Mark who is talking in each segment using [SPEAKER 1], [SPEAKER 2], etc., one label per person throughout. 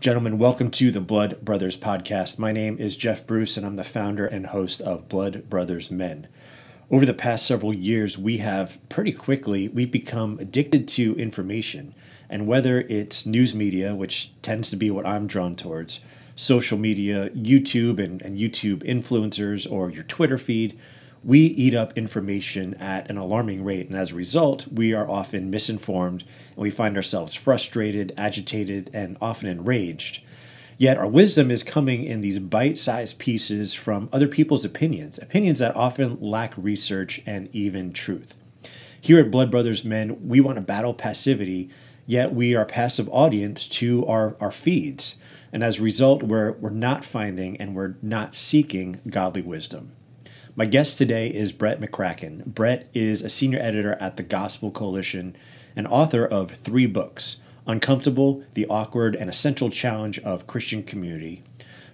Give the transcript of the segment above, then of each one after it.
[SPEAKER 1] Gentlemen, welcome to the Blood Brothers podcast. My name is Jeff Bruce, and I'm the founder and host of Blood Brothers Men. Over the past several years, we have pretty quickly we've become addicted to information, and whether it's news media, which tends to be what I'm drawn towards, social media, YouTube and, and YouTube influencers, or your Twitter feed, we eat up information at an alarming rate, and as a result, we are often misinformed and we find ourselves frustrated, agitated, and often enraged. Yet our wisdom is coming in these bite sized pieces from other people's opinions, opinions that often lack research and even truth. Here at Blood Brothers Men, we want to battle passivity, yet we are passive audience to our, our feeds. And as a result, we're, we're not finding and we're not seeking godly wisdom. My guest today is Brett McCracken. Brett is a senior editor at the Gospel Coalition and author of three books Uncomfortable, The Awkward and Essential Challenge of Christian Community,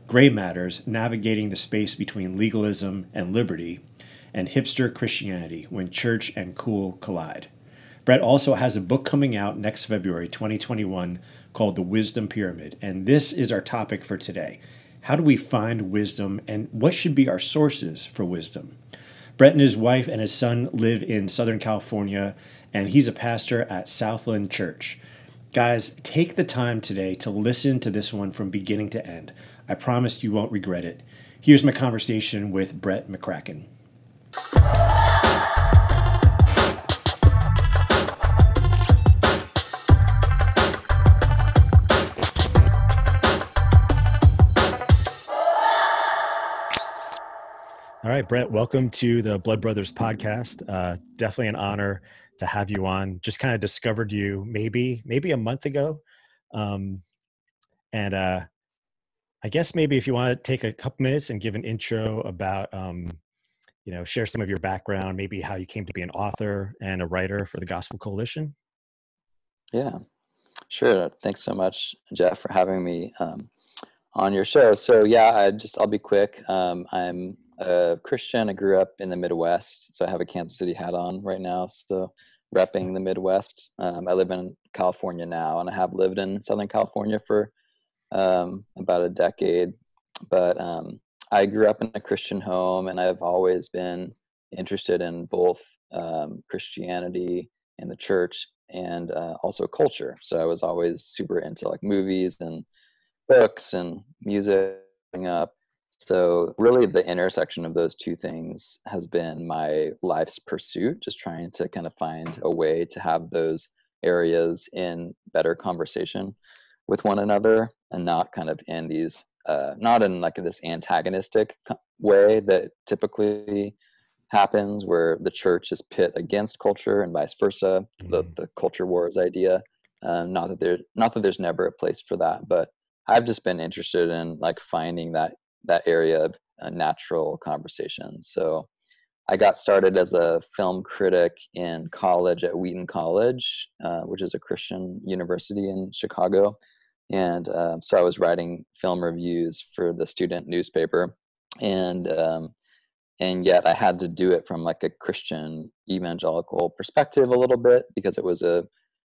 [SPEAKER 1] Gray Matters, Navigating the Space Between Legalism and Liberty, and Hipster Christianity, When Church and Cool Collide. Brett also has a book coming out next February 2021 called The Wisdom Pyramid, and this is our topic for today how do we find wisdom and what should be our sources for wisdom? Brett and his wife and his son live in Southern California, and he's a pastor at Southland Church. Guys, take the time today to listen to this one from beginning to end. I promise you won't regret it. Here's my conversation with Brett McCracken. All right, Brett, welcome to the Blood Brothers podcast. Uh, definitely an honor to have you on. Just kind of discovered you maybe maybe a month ago, um, and uh, I guess maybe if you want to take a couple minutes and give an intro about, um, you know, share some of your background, maybe how you came to be an author and a writer for the Gospel Coalition.
[SPEAKER 2] Yeah, sure. Thanks so much, Jeff, for having me um, on your show. So yeah, I just I'll be quick. Um, I'm a Christian. I grew up in the Midwest, so I have a Kansas City hat on right now. So repping the Midwest. Um, I live in California now, and I have lived in Southern California for um, about a decade. But um, I grew up in a Christian home, and I've always been interested in both um, Christianity and the church, and uh, also culture. So I was always super into like movies and books and music up so, really, the intersection of those two things has been my life's pursuit, just trying to kind of find a way to have those areas in better conversation with one another and not kind of in these, uh, not in like this antagonistic way that typically happens where the church is pit against culture and vice versa, mm-hmm. the, the culture wars idea. Um, not that there, not that there's never a place for that, but I've just been interested in like finding that that area of uh, natural conversation. So I got started as a film critic in college at Wheaton College, uh, which is a Christian university in Chicago. And uh, so I was writing film reviews for the student newspaper. And um, and yet I had to do it from like a Christian evangelical perspective a little bit because it was a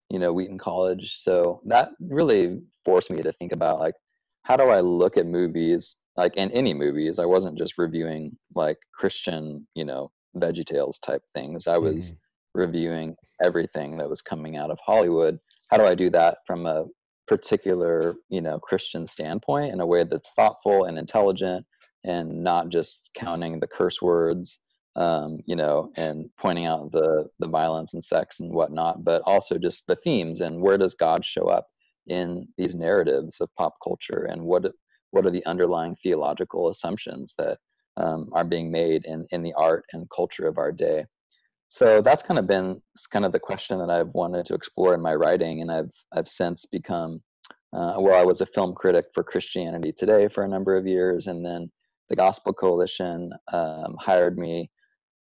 [SPEAKER 2] you know Wheaton College. So that really forced me to think about like how do I look at movies like in any movies i wasn't just reviewing like christian you know veggie tales type things i was mm. reviewing everything that was coming out of hollywood how do i do that from a particular you know christian standpoint in a way that's thoughtful and intelligent and not just counting the curse words um, you know and pointing out the the violence and sex and whatnot but also just the themes and where does god show up in these narratives of pop culture and what what are the underlying theological assumptions that um, are being made in, in the art and culture of our day? So that's kind of been kind of the question that i've wanted to explore in my writing and i've i've since become uh, well i was a film critic for christianity today for a number of years and then the gospel coalition um, hired me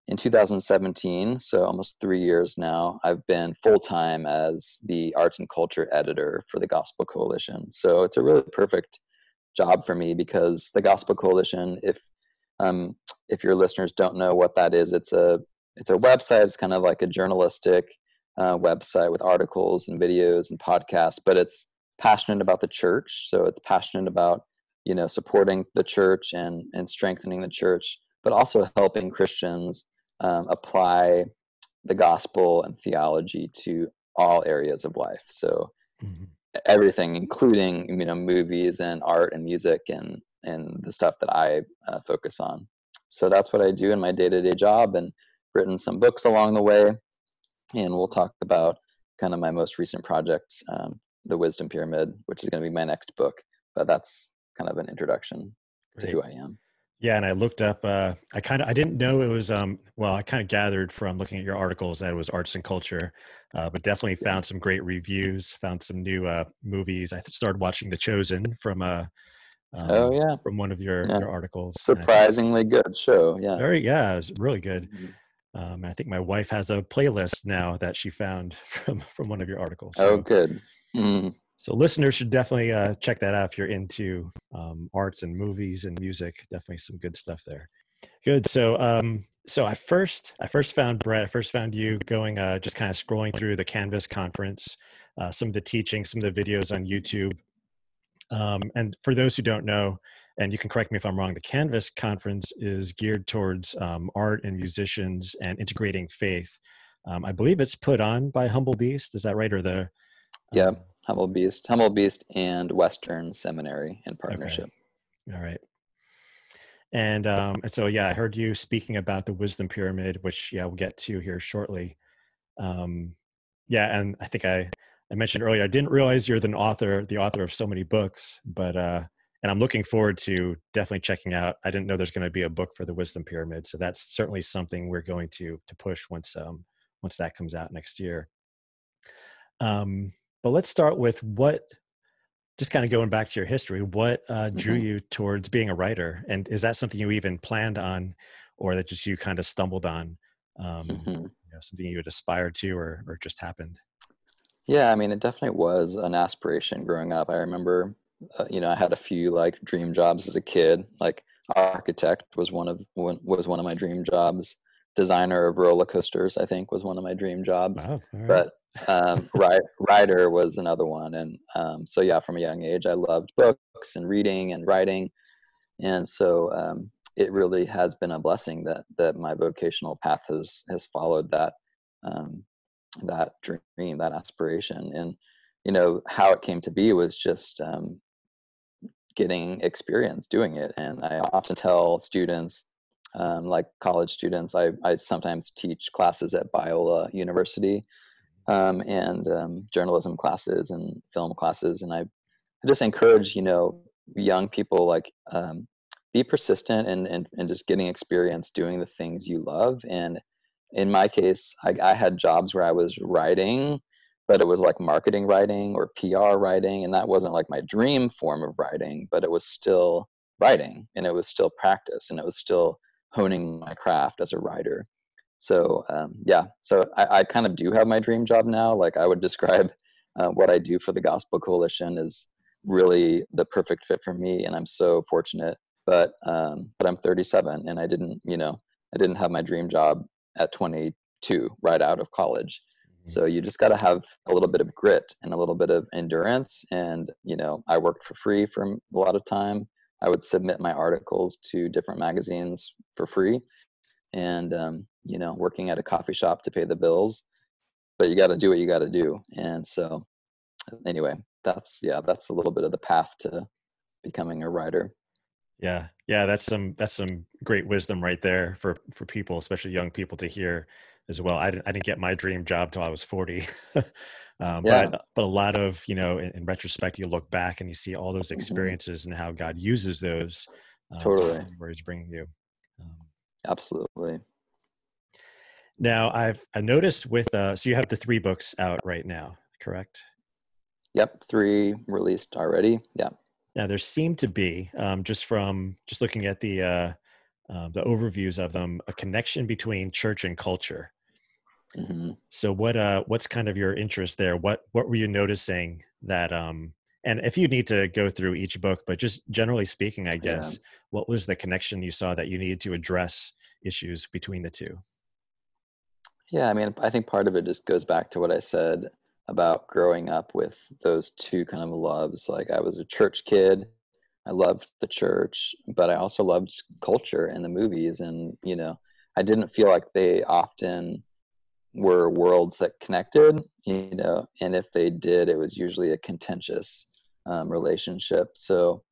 [SPEAKER 2] in 2017 so almost three years now. I've been full-time as the arts and culture editor for the gospel coalition so it's a really perfect job for me because the Gospel Coalition, if um, if your listeners don't know what that is, it's a it's a website. It's kind of like a journalistic uh, website with articles and videos and podcasts, but it's passionate about the church. So it's passionate about you know supporting the church and and strengthening the church, but also helping Christians um, apply the gospel and theology to all areas of life. So mm-hmm. Everything, including you know movies and art and music and and the stuff that I uh, focus on. So that's what I do in my day-to-day job, and written some books along the way. And we'll talk about kind of my most recent project, um, the Wisdom Pyramid, which is going to be my next book. But that's kind of an introduction Great. to who I am.
[SPEAKER 1] Yeah, and I looked up. Uh, I kind of I didn't know it was. Um, well, I kind of gathered from looking at your articles that it was arts and culture, uh, but definitely found some great reviews. Found some new uh, movies. I started watching The Chosen from uh,
[SPEAKER 2] um, oh yeah,
[SPEAKER 1] from one of your yeah. your articles.
[SPEAKER 2] Surprisingly good show. Yeah,
[SPEAKER 1] very yeah, it was really good. Mm-hmm. Um, I think my wife has a playlist now that she found from from one of your articles.
[SPEAKER 2] So. Oh, good. Mm.
[SPEAKER 1] So listeners should definitely uh, check that out if you're into um, arts and movies and music. Definitely some good stuff there. Good. So, um, so I first, I first found Brett. I first found you going, uh, just kind of scrolling through the Canvas conference, uh, some of the teaching, some of the videos on YouTube. Um, and for those who don't know, and you can correct me if I'm wrong, the Canvas conference is geared towards um, art and musicians and integrating faith. Um, I believe it's put on by Humble Beast. Is that right? Or the
[SPEAKER 2] yeah, um, Humble Beast, Humble Beast, and Western Seminary in partnership.
[SPEAKER 1] Okay. All right. And um, and so yeah, I heard you speaking about the wisdom pyramid, which yeah we'll get to here shortly. Um, yeah, and I think I I mentioned earlier I didn't realize you're the author the author of so many books, but uh, and I'm looking forward to definitely checking out. I didn't know there's going to be a book for the wisdom pyramid, so that's certainly something we're going to to push once um once that comes out next year. Um, but let's start with what, just kind of going back to your history, what uh, drew mm-hmm. you towards being a writer? And is that something you even planned on or that just you kind of stumbled on? Um, mm-hmm. you know, something you had aspired to or, or just happened?
[SPEAKER 2] Yeah, I mean, it definitely was an aspiration growing up. I remember, uh, you know, I had a few like dream jobs as a kid. Like architect was one of one, was one of my dream jobs. Designer of roller coasters, I think, was one of my dream jobs. Wow, right. But um, writer was another one and um, so yeah from a young age i loved books and reading and writing and so um, it really has been a blessing that that my vocational path has has followed that um, that dream that aspiration and you know how it came to be was just um, getting experience doing it and i often tell students um, like college students I, I sometimes teach classes at biola university um, and um, journalism classes and film classes. And I, I just encourage, you know, young people like um, be persistent and, and, and just getting experience doing the things you love. And in my case, I, I had jobs where I was writing, but it was like marketing writing or PR writing. And that wasn't like my dream form of writing, but it was still writing and it was still practice and it was still honing my craft as a writer so um, yeah so I, I, kind of do have my dream job now. Like i would describe uh, what i do for the gospel coalition is really the perfect fit for me and i'm so fortunate. But um, but i'm 37 and i didn't you know i didn't have my dream job at 22 right out of college. Mm-hmm. so you just got to have a little bit of grit and a little bit of endurance and you know i worked for free for a lot of time. I would submit my articles to different magazines for free and um, you know working at a coffee shop to pay the bills but you got to do what you got to do and so anyway that's yeah that's a little bit of the path to becoming a writer
[SPEAKER 1] yeah yeah that's some that's some great wisdom right there for for people especially young people to hear as well i didn't i didn't get my dream job till i was 40 um, yeah. but but a lot of you know in, in, retrospect you look back and you see all those mm-hmm. experiences mm-hmm. and how god uses those
[SPEAKER 2] um, totally
[SPEAKER 1] where he's bringing you
[SPEAKER 2] absolutely
[SPEAKER 1] now, I've I noticed with uh, so you have the three books out right now, correct?
[SPEAKER 2] Yep, three released already. Yeah.
[SPEAKER 1] Now there seem to be um, just from just looking at the uh, uh, the overviews of them a connection between church and culture. Mm-hmm. So what uh what's kind of your interest there? What what were you noticing that um and if you need to go through each book, but just generally speaking, I guess, yeah. what was the connection you saw that you needed to address issues between the two?
[SPEAKER 2] Yeah, I mean, I think part of it just goes back to what I said about growing up with those two kind of loves. Like I was a church kid. I loved the church, but I also loved culture and the movies. And, you know, I didn't feel like they often were worlds that connected, you know, and if they did, it was usually a contentious um, relationship. So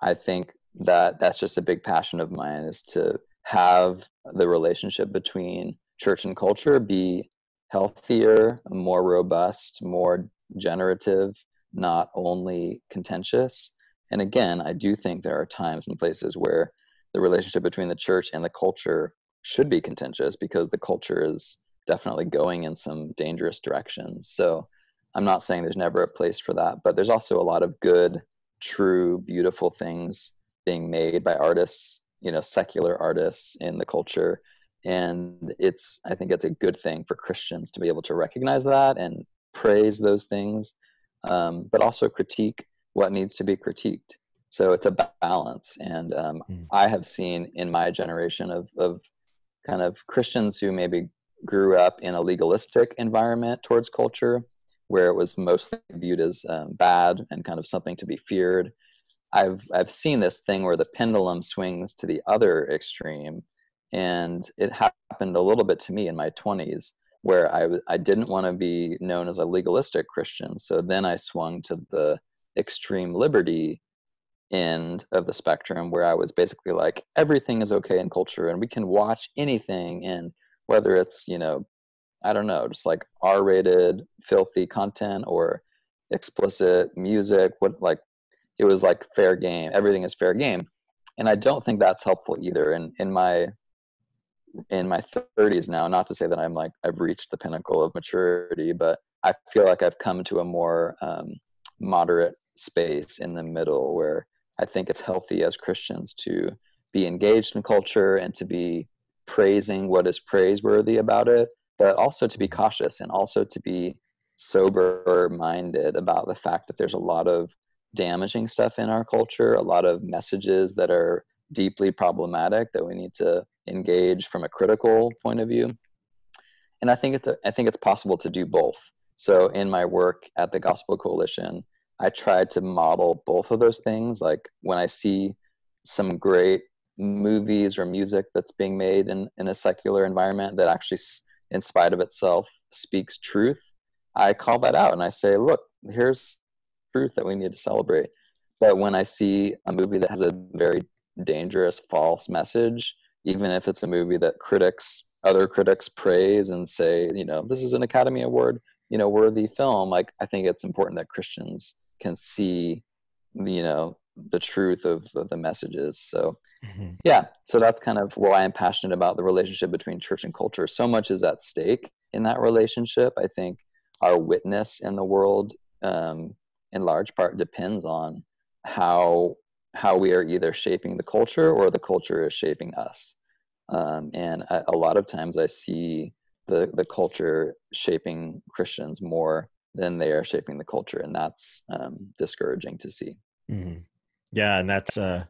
[SPEAKER 2] I think that that's just a big passion of mine is to have the relationship between church and culture be healthier, more robust, more generative, not only contentious. And again, I do think there are times and places where the relationship between the church and the culture should be contentious because the culture is definitely going in some dangerous directions. So I'm not saying there's never a place for that, but there's also a lot of good, true, beautiful things being made by artists, you know, secular artists in the culture. And it's, I think it's a good thing for Christians to be able to recognize that and praise those things, um, but also critique what needs to be critiqued. So it's a balance. And um, mm. I have seen in my generation of, of kind of Christians who maybe grew up in a legalistic environment towards culture where it was mostly viewed as um, bad and kind of something to be feared. I've I've seen this thing where the pendulum swings to the other extreme, and it happened a little bit to me in my 20s where I I didn't want to be known as a legalistic Christian, so then I swung to the extreme liberty end of the spectrum where I was basically like everything is okay in culture and we can watch anything and whether it's you know I don't know, just like R-rated, filthy content or explicit music. What like it was like fair game. Everything is fair game, and I don't think that's helpful either. And in my in my 30s now, not to say that I'm like I've reached the pinnacle of maturity, but I feel like I've come to a more um, moderate space in the middle where I think it's healthy as Christians to be engaged in culture and to be praising what is praiseworthy about it but also to be cautious and also to be sober minded about the fact that there's a lot of damaging stuff in our culture, a lot of messages that are deeply problematic that we need to engage from a critical point of view. And I think it's a, I think it's possible to do both. So in my work at the Gospel Coalition, I try to model both of those things. Like when I see some great movies or music that's being made in, in a secular environment that actually in spite of itself speaks truth, I call that out and I say, look, here's truth that we need to celebrate. But when I see a movie that has a very dangerous false message, even if it's a movie that critics, other critics praise and say, you know, this is an Academy Award, you know, worthy film, like I think it's important that Christians can see, you know, the truth of, of the messages. So, mm-hmm. yeah, so that's kind of why I'm passionate about the relationship between church and culture. So much is at stake in that relationship. I think our witness in the world, um, in large part, depends on how how we are either shaping the culture or the culture is shaping us. Um, and a, a lot of times, I see the the culture shaping Christians more than they are shaping the culture, and that's um, discouraging to see.
[SPEAKER 1] Mm-hmm. Yeah, and that's uh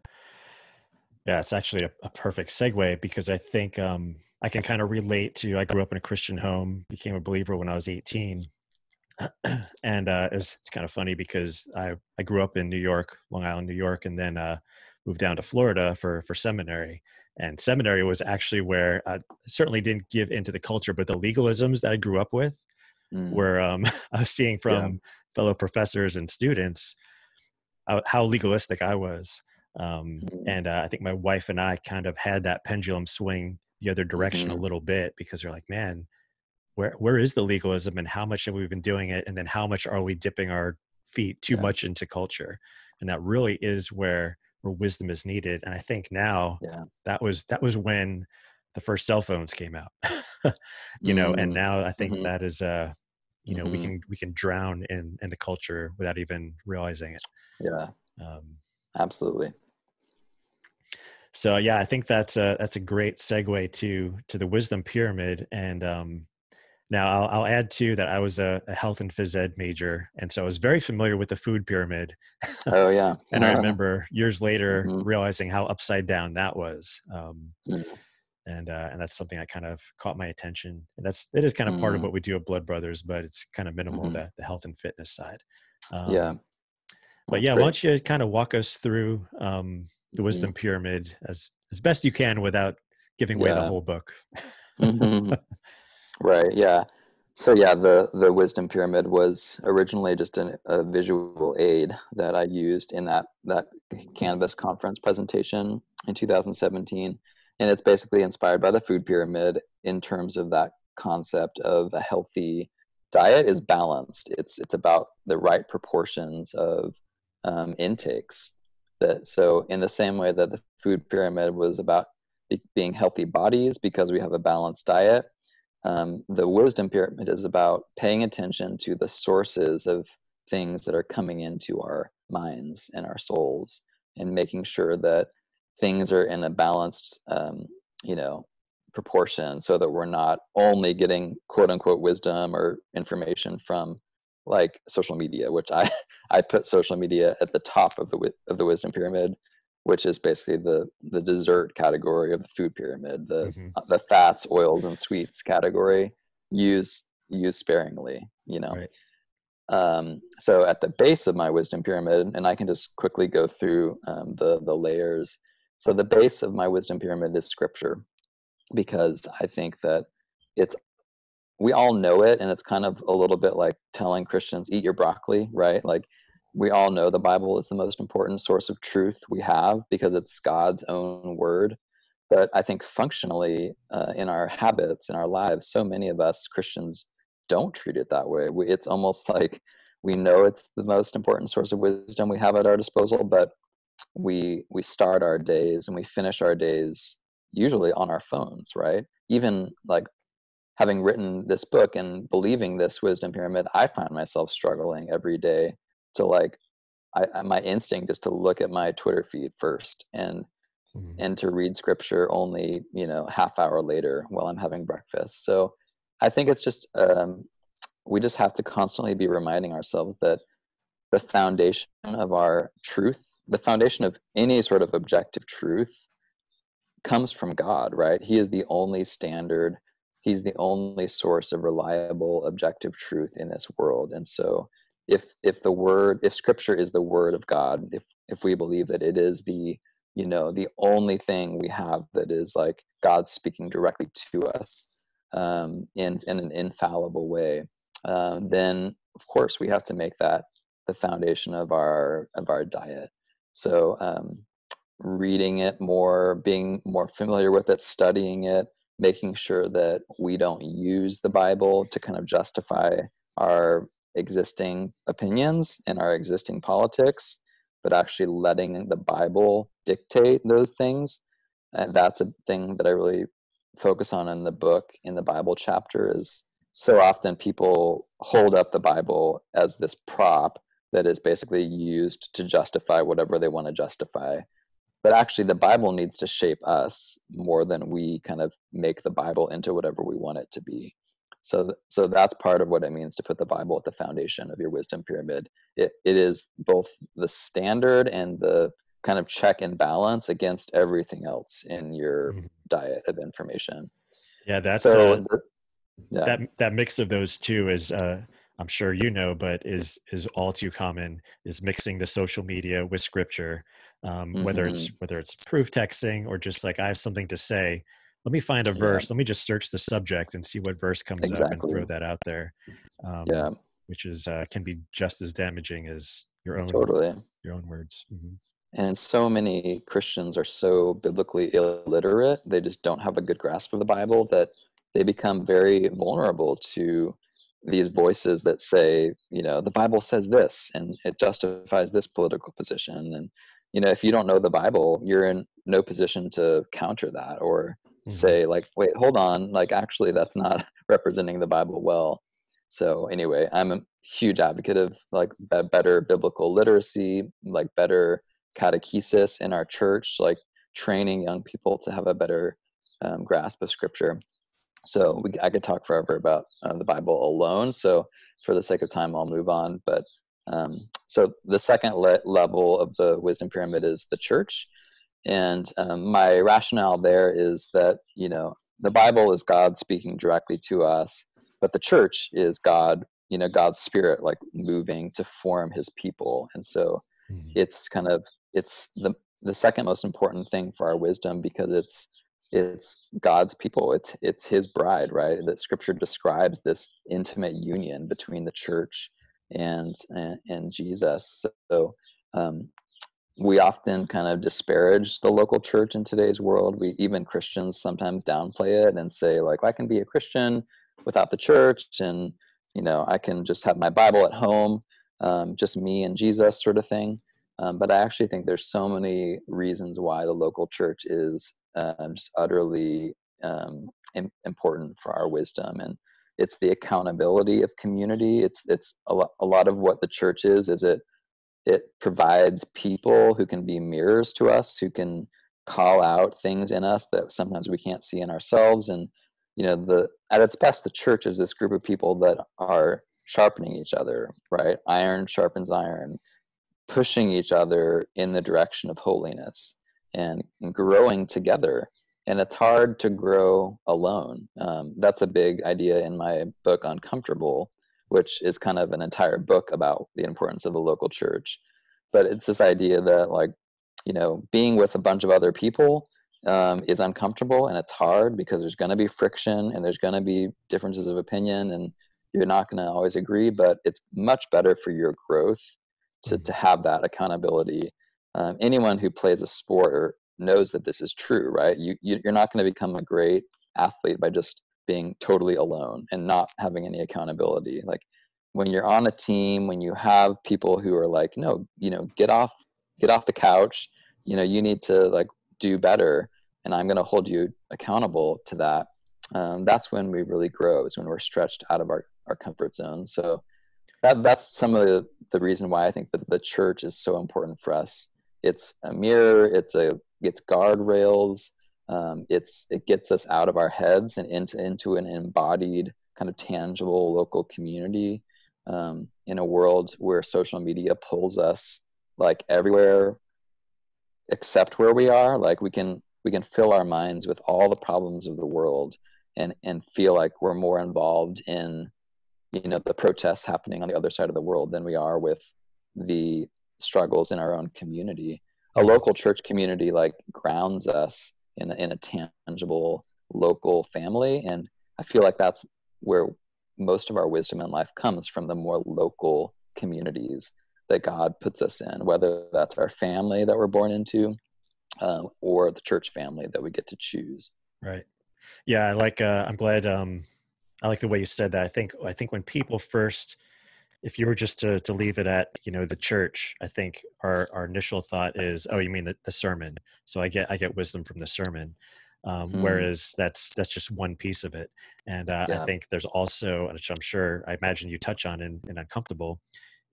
[SPEAKER 1] yeah, it's actually a, a perfect segue because I think um I can kind of relate to I grew up in a Christian home, became a believer when I was 18. and uh it's, it's kind of funny because I I grew up in New York, Long Island, New York and then uh moved down to Florida for for seminary. And seminary was actually where I certainly didn't give into the culture, but the legalisms that I grew up with, mm. where um, I was seeing from yeah. fellow professors and students how legalistic I was. Um, mm-hmm. and uh, I think my wife and I kind of had that pendulum swing the other direction mm-hmm. a little bit because they're like, man, where where is the legalism and how much have we been doing it, and then how much are we dipping our feet too yeah. much into culture? And that really is where where wisdom is needed. And I think now yeah. that was that was when the first cell phones came out, you know. Mm-hmm. And now I think mm-hmm. that is uh you know we mm-hmm. can we can drown in in the culture without even realizing it
[SPEAKER 2] yeah um, absolutely
[SPEAKER 1] so yeah i think that's a that's a great segue to to the wisdom pyramid and um now I'll, I'll add too that I was a, a, health and phys ed major, and so I was very familiar with the food pyramid.
[SPEAKER 2] Oh yeah,
[SPEAKER 1] and I remember years later mm-hmm. realizing how upside down that was. Um, mm and uh, and that's something that kind of caught my attention. And that's it is kind of mm. part of mm. what we do at Blood Brothers, but it's kind of minimal mm-hmm. the the health and fitness side.
[SPEAKER 2] Um, yeah.
[SPEAKER 1] But yeah, great. why don't you kind of walk us through um, the mm-hmm. wisdom mm-hmm. pyramid as as best you can without giving away yeah. the whole book.
[SPEAKER 2] mm-hmm. Right. Yeah. So yeah, the the wisdom pyramid was originally just an, a visual aid that I used in that that Canvas conference presentation in 2017, and it's basically inspired by the food pyramid in terms of that concept of a healthy diet is balanced. It's it's about the right proportions of um, intakes. That so in the same way that the food pyramid was about be, being healthy bodies because we have a balanced diet um, the wisdom pyramid is about paying attention to the sources of things that are coming into our minds and our souls and making sure that things are in a balanced um, you know proportion so that we're not only getting quote unquote wisdom or information from like social media which i i put social media at the top of the of the wisdom pyramid which is basically the the dessert category of the food pyramid the mm-hmm. the fats oils and sweets category use use sparingly you know right. um, so at the base of my wisdom pyramid and i can just quickly go through um, the the layers so the base of my wisdom pyramid is scripture because i think that it's we all know it and it's kind of a little bit like telling christians eat your broccoli right like we all know the Bible is the most important source of truth we have because it's God's own word. But I think functionally, uh, in our habits, in our lives, so many of us Christians don't treat it that way. We, it's almost like we know it's the most important source of wisdom we have at our disposal, but we we start our days and we finish our days usually on our phones, right? Even like having written this book and believing this wisdom pyramid, I find myself struggling every day to like I, my instinct is to look at my Twitter feed first and mm-hmm. and to read scripture only you know half hour later while I'm having breakfast. So I think it's just um, we just have to constantly be reminding ourselves that the foundation of our truth, the foundation of any sort of objective truth, comes from God, right? He is the only standard. He's the only source of reliable, objective truth in this world, and so if if the word if scripture is the word of god if if we believe that it is the you know the only thing we have that is like god speaking directly to us um, in in an infallible way um, then of course we have to make that the foundation of our of our diet so um, reading it more being more familiar with it studying it making sure that we don't use the bible to kind of justify our existing opinions and our existing politics, but actually letting the Bible dictate those things. And that's a thing that I really focus on in the book, in the Bible chapter, is so often people hold up the Bible as this prop that is basically used to justify whatever they want to justify. But actually, the Bible needs to shape us more than we kind of make the Bible into whatever we want it to be. So, so that's part of what it means to put the Bible at the foundation of your wisdom pyramid. It, it is both the standard and the kind of check and balance against everything else in your mm-hmm. diet of information.
[SPEAKER 1] Yeah, that's so, uh, yeah. that that mix of those two is uh, I'm sure you know, but is is all too common. Is mixing the social media with scripture, um, mm-hmm. whether it's mm-hmm. whether it's proof texting or just like I have something to say let me find a verse. Yeah. Let me just search the subject and see what verse comes exactly. up and throw that out there. Um, yeah, which is uh, can be just as damaging as your own
[SPEAKER 2] totally
[SPEAKER 1] your own words. Mm-hmm.
[SPEAKER 2] And so many Christians are so biblically illiterate; they just don't have a good grasp of the Bible that they become very vulnerable to these voices that say, you know, the Bible says this and it justifies this political position. And, you know, if you don't know the Bible, you're in no position to counter that or mm-hmm. say like wait hold on like actually that's not representing the bible well so anyway i'm a huge advocate of like better biblical literacy like better catechesis in our church like training young people to have a better um, grasp of scripture so we, i could talk forever about uh, the bible alone. So for the sake of time i'll move on. But um, so the second le- level of the wisdom pyramid is the church. And um, my rationale there is that you know the bible is god speaking directly to us but the church is god you know god's spirit like moving to form his people. And so mm-hmm. it's kind of it's the the second most important thing for our wisdom because it's it's god's people it's it's his bride right that scripture describes this intimate union between the church and and, and jesus so um, we often kind of disparage the local church in today's world. We even Christians sometimes downplay it and say like, I can be a Christian without the church, and you know, I can just have my Bible at home, um, just me and Jesus sort of thing. Um, but I actually think there's so many reasons why the local church is uh, just utterly um, Im- important for our wisdom, and it's the accountability of community. It's it's a, lo- a lot of what the church is. Is it it provides people who can be mirrors to us who can call out things in us that sometimes we can't see in ourselves and you know the at its best the church is this group of people that are sharpening each other right iron sharpens iron pushing each other in the direction of holiness and, growing together and it's hard to grow alone um, that's a big idea in my book uncomfortable which is kind of an entire book about the importance of the local church. But it's this idea that, like, you know, being with a bunch of other people um, is uncomfortable and it's hard because there's going to be friction and there's going to be differences of opinion and you're not going to always agree. But it's much better for your growth to, to have that accountability. Um, anyone who plays a sport or knows that this is true, right? You, you you're not going to become a great athlete by just being totally alone and not having any accountability. Like when you're on a team when you have people who are like no you know get off get off the couch. You know you need to like do better and i'm going to hold you accountable to that um, that's when we really grow is when we're stretched out of our, our comfort zone. So that that's some of the, the reason why i think that the church is so important for us it's a mirror it's a it's guardrails um, it's it gets us out of our heads and into into an embodied kind of tangible local community um, in a world where social media pulls us like everywhere except where we are. Like we can we can fill our minds with all the problems of the world and and feel like we're more involved in you know the protests happening on the other side of the world than we are with the struggles in our own community. A local church community like grounds us in a, in a tangible local family. And i feel like that's where most of our wisdom in life comes from the more local communities that god puts us in whether that's our family that we're born into um, or the church family that we get to choose.
[SPEAKER 1] Right. Yeah i like uh, i'm glad um, i like the way you said that. I think i think when people first if you were just to, to leave it at you know the church i think our, our initial thought is oh you mean the, the sermon so i get i get wisdom from the sermon um, mm. whereas that's that's just one piece of it and uh, yeah. i think there's also which i'm sure i imagine you touch on in, in uncomfortable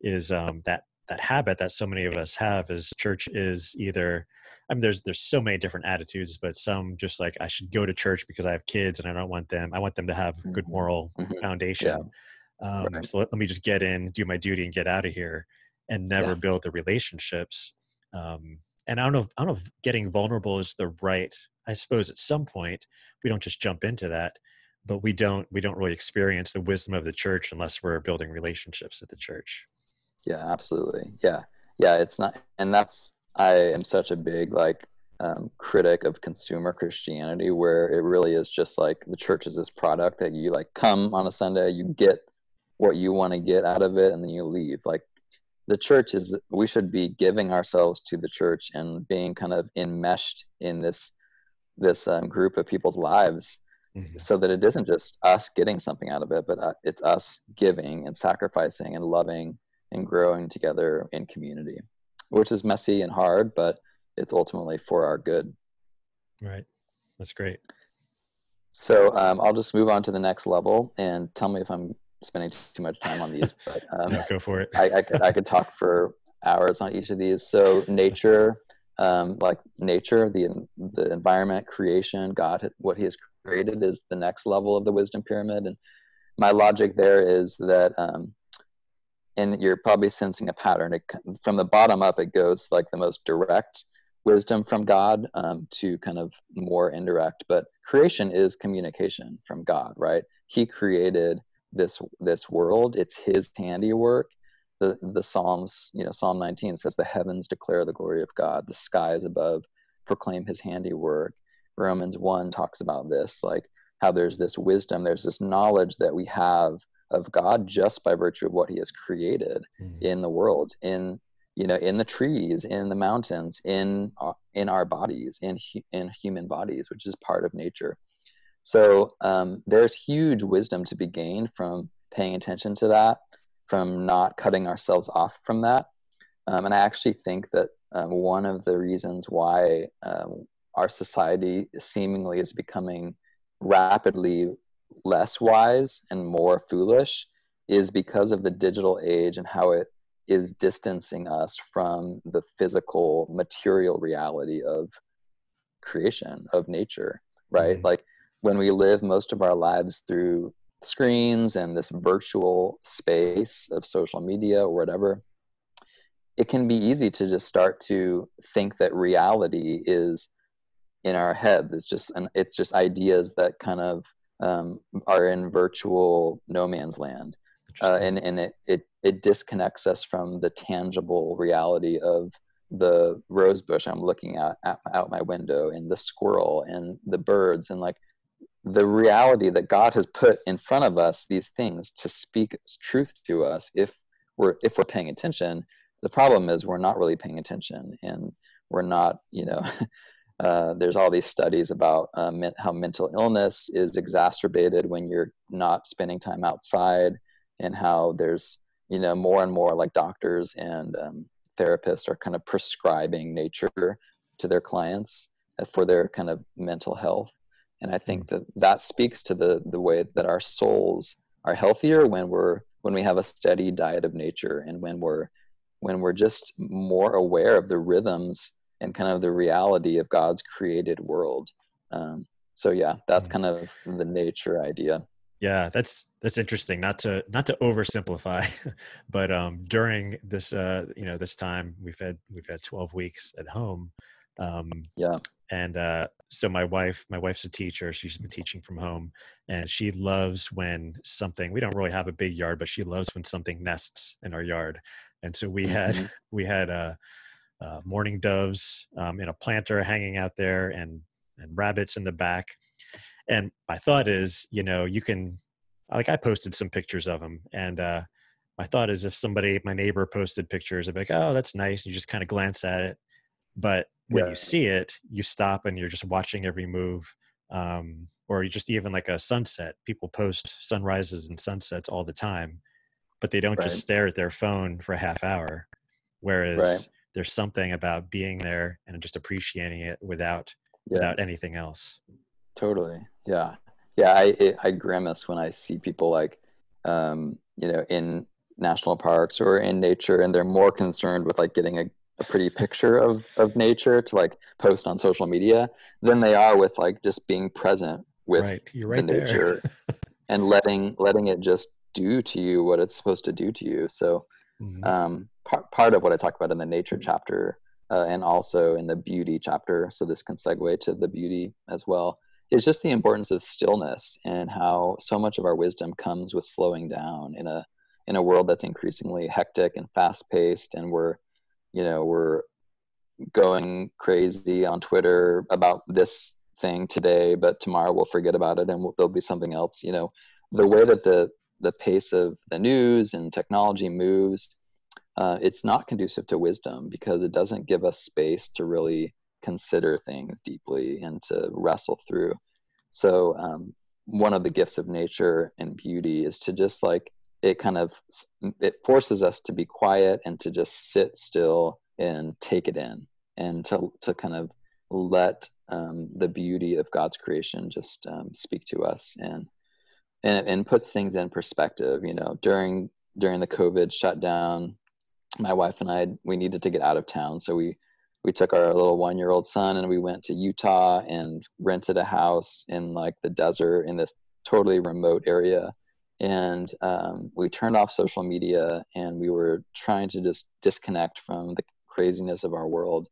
[SPEAKER 1] is um, that that habit that so many of us have is church is either I mean, there's there's so many different attitudes, but some just like I should go to church because I have kids and I don't want them. I want them to have good mm-hmm. moral mm-hmm. foundation. Yeah. Um, right. So let, let, me just get in, do my duty, and get out of here, and never yeah. build the relationships. Um, and I don't know. I don't know if getting vulnerable is the right. I suppose at some point we don't just jump into that, but we don't we don't really experience the wisdom of the church unless we're building relationships at the church.
[SPEAKER 2] Yeah, absolutely. Yeah, yeah. It's not, and that's I am such a big like um, critic of consumer Christianity, where it really is just like the church is this product that you like come on a Sunday, you get what you want to get out of it and then you leave. Like the church is we should be giving ourselves to the church and being kind of enmeshed in this this um, group of people's lives mm-hmm. so that it isn't just us getting something out of it but uh, it's us giving and sacrificing and loving and growing together in community which is messy and hard but it's ultimately for our good.
[SPEAKER 1] Right. That's great.
[SPEAKER 2] So um, i'll just move on to the next level and tell me if i'm spending too much time on these, but um,
[SPEAKER 1] no, go for it.
[SPEAKER 2] I, I, could I could talk for hours on each of these. So nature, um, like nature, the the environment, creation, God, what He has created is the next level of the wisdom pyramid. And my logic there is that, um, and you're probably sensing a pattern. It, from the bottom up, it goes like the most direct. wisdom from God um, to kind of more indirect. But creation is communication from God, right? He created this this world. It's His handiwork. The the Psalms, you know, Psalm 19 says, "The heavens declare the glory of God. The skies above proclaim His handiwork." Romans 1 talks about this, like how there's this wisdom, there's this knowledge that we have of God just by virtue of what He has created mm-hmm. in the world, in you know, in the trees, in the mountains, in uh, in our bodies, in in human bodies, which is part of nature. So um, there's huge wisdom to be gained from paying attention to that, from not cutting ourselves off from that. Um, and I actually think that um, one of the reasons why um, our society seemingly is becoming rapidly less wise and more foolish is because of the digital age and how it is distancing us from the physical material reality of creation of nature right mm-hmm. like when we live most of our lives through screens and this virtual space of social media or whatever it can be easy to just start to think that reality is in our heads. It's just an, it's just ideas that kind of um, are in virtual no man's land. Uh, and and it, it it disconnects us from the tangible reality of the rose bush I'm looking at, at out my window and the squirrel and the birds and like the reality that God has put in front of us these things to speak truth to us if we're if we're paying attention the problem is we're not really paying attention and we're not you know uh, there's all these studies about uh, how mental illness is exacerbated when you're not spending time outside and how there's you know more and more like doctors and um, therapists are kind of prescribing nature to their clients for their kind of mental health and i think hmm. that that speaks to the the way that our souls are healthier when we're when we have a steady diet of nature and when we're when we're just more aware of the rhythms and kind of the reality of god's created world um, so yeah that's hmm. kind of the nature idea
[SPEAKER 1] yeah, that's that's interesting. Not to not to oversimplify, but um, during this uh, you know this time we've had we've had twelve weeks at home.
[SPEAKER 2] Um, yeah,
[SPEAKER 1] and uh, so my wife my wife's a teacher. She's been teaching from home, and she loves when something. We don't really have a big yard, but she loves when something nests in our yard. And so we had mm-hmm. we had uh, uh, mourning doves um, in a planter hanging out there, and and rabbits in the back and my thought is, you know, you can, like, I posted some pictures of them, and uh, my thought is if somebody, my neighbor posted pictures, I'd be like, oh, that's nice. You just kind of glance at it. But when yeah. you see it, you stop and you're just watching every move. Um, or you just even like a sunset. People post sunrises and sunsets all the time, but they don't right. just stare at their phone for a half hour. Whereas right. there's something about being there and just appreciating it without yeah. without anything else.
[SPEAKER 2] Totally. Yeah. Yeah. I, it, I grimace when I see people like, um, you know, in national parks or in nature, and they're more concerned with like getting a, a pretty picture of, of nature to like post on social media than they are with like just being present with
[SPEAKER 1] right. You're right
[SPEAKER 2] the nature and letting, letting it just do to you what it's supposed to do to you. So, mm-hmm. um, part, part of what I talk about in the nature chapter, uh, and also in the beauty chapter. So this can segue to the beauty as well is just the importance of stillness and how so much of our wisdom comes with slowing down in a in a world that's increasingly hectic and fast paced and we're you know we're going crazy on twitter about this thing today but tomorrow we'll forget about it and we'll, there'll be something else you know the way that the the pace of the news and technology moves uh, it's not conducive to wisdom because it doesn't give us space to really consider things deeply and to wrestle through. So, um, one of the gifts of nature and beauty is to just like it kind of it forces us to be quiet and to just sit still and take it in and to to kind of let um, the beauty of God's creation just um, speak to us and, and and puts things in perspective. You know, during during the COVID shutdown, my wife and I we needed to get out of town, so we we took our little one year old son and we went to Utah and rented a house in like the desert in this totally remote area. And um, we turned off social media and we were trying to just disconnect from the craziness of our world.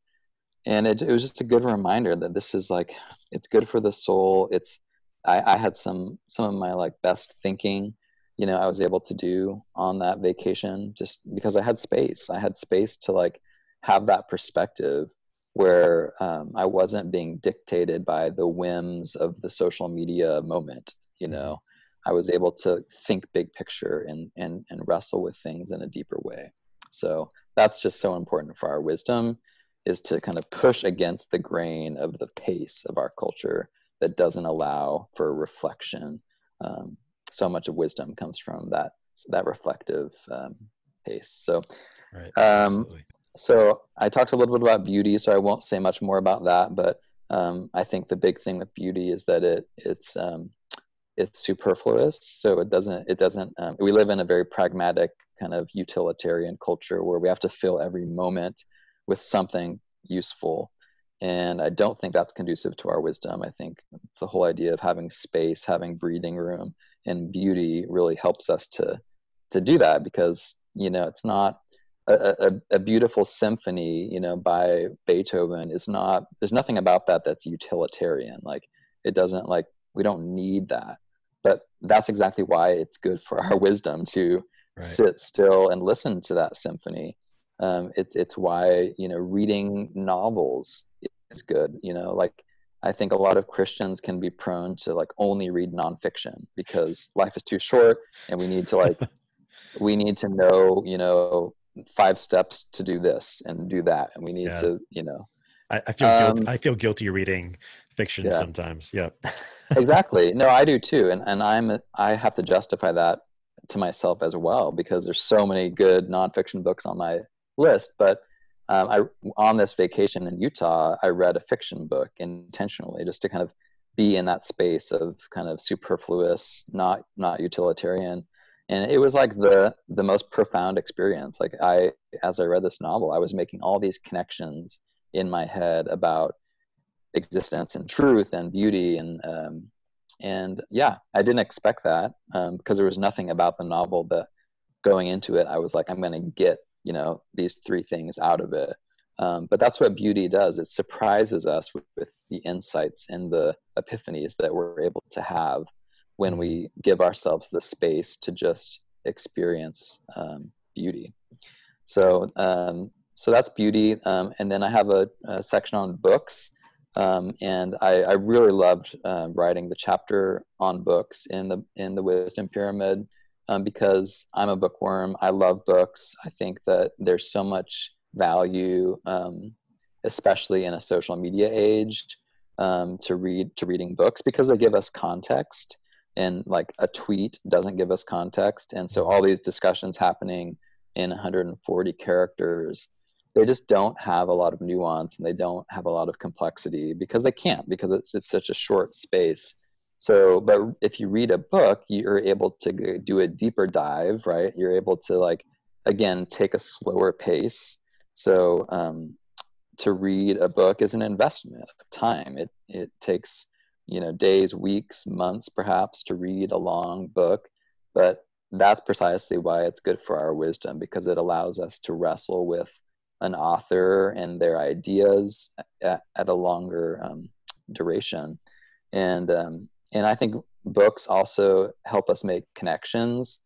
[SPEAKER 2] and it, it was just a good reminder that this is like it's good for the soul it's I, I had some some of my like best thinking you know i was able to do on that vacation just because i had space i had space to like have that perspective where um, i wasn't being dictated by the whims of the social media moment you mm-hmm. know i was able to think big picture and and and wrestle with things in a deeper way so that's just so important for our wisdom is to kind of push against the grain of the pace of our culture that doesn't allow for reflection um, so much of wisdom comes from that that reflective um, pace. So, right, um, so I talked a little bit about beauty, so I won't say much more about that. But um, I think the big thing with beauty is that it it's um, it's superfluous. So it doesn't it doesn't. Um, we live in a very pragmatic kind of utilitarian culture where we have to fill every moment with something useful and i don't think that's conducive to our wisdom i think the whole idea of having space having breathing room and beauty really helps us to to do that because you know it's not a, a, a, beautiful symphony you know by beethoven is not there's nothing about that that's utilitarian like it doesn't like we don't need that but that's exactly why it's good for our wisdom to right. sit still and listen to that symphony um, it's it's why you know reading novels is good you know like I think a lot of Christians can be prone to like only read nonfiction because life is too short and we need to like we need to know, you know, five steps to do this and do that. And we need yeah. to, you know.
[SPEAKER 1] I, I feel um, guilty I feel guilty reading fiction yeah. sometimes. Yeah.
[SPEAKER 2] exactly. No, I do too. And and I'm I have to justify that to myself as well because there's so many good nonfiction books on my list. But um, I on this vacation in Utah, I read a fiction book intentionally just to kind of be in that space of kind of superfluous, not not utilitarian, and it was like the the most profound experience. Like I, as I read this novel, I was making all these connections in my head about existence and truth and beauty and um, and yeah, I didn't expect that um, because there was nothing about the novel that going into it, I was like, I'm going to get you know these three things out of it. Um, but that's what beauty does. It surprises us with, with, the insights and the epiphanies that we're able to have when we mm-hmm. give ourselves the space to just experience um, beauty. So um, so that's beauty um, and then i have a, a section on books um, and I, I, really loved uh, writing the chapter on books in the in the wisdom pyramid um, because I'm a bookworm. I love books. I think that there's so much value, um, especially in a social media age, um, to read to reading books because they give us context. And like a tweet doesn't give us context, and so all these discussions happening in 140 characters, they just don't have a lot of nuance and they don't have a lot of complexity because they can't because it's, it's such a short space. So but if you read a book you're able to do a deeper dive right? You're able to like again take a slower pace. So um, to read a book is an investment of time. It it takes you know days weeks months perhaps to read a long book but that's precisely why it's good for our wisdom because it allows us to wrestle with an author and their ideas at, at a longer um, duration and um, and I think books also help us make connections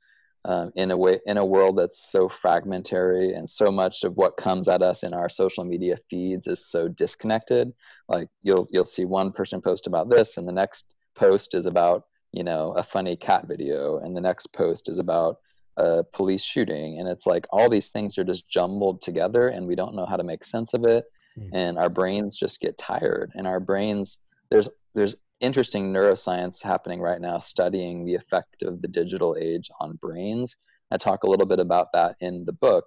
[SPEAKER 2] um, in a way in a world that's so fragmentary and so much of what comes at us in our social media feeds is so disconnected. Like you'll you'll see one person post about this, and the next post is about you know a funny cat video, and the next post is about a police shooting, and it's like all these things are just jumbled together, and we don't know how to make sense of it, mm. and our brains just get tired, and our brains there's there's interesting neuroscience happening right now studying the effect of the digital age on brains. I talk a little bit about that in the book.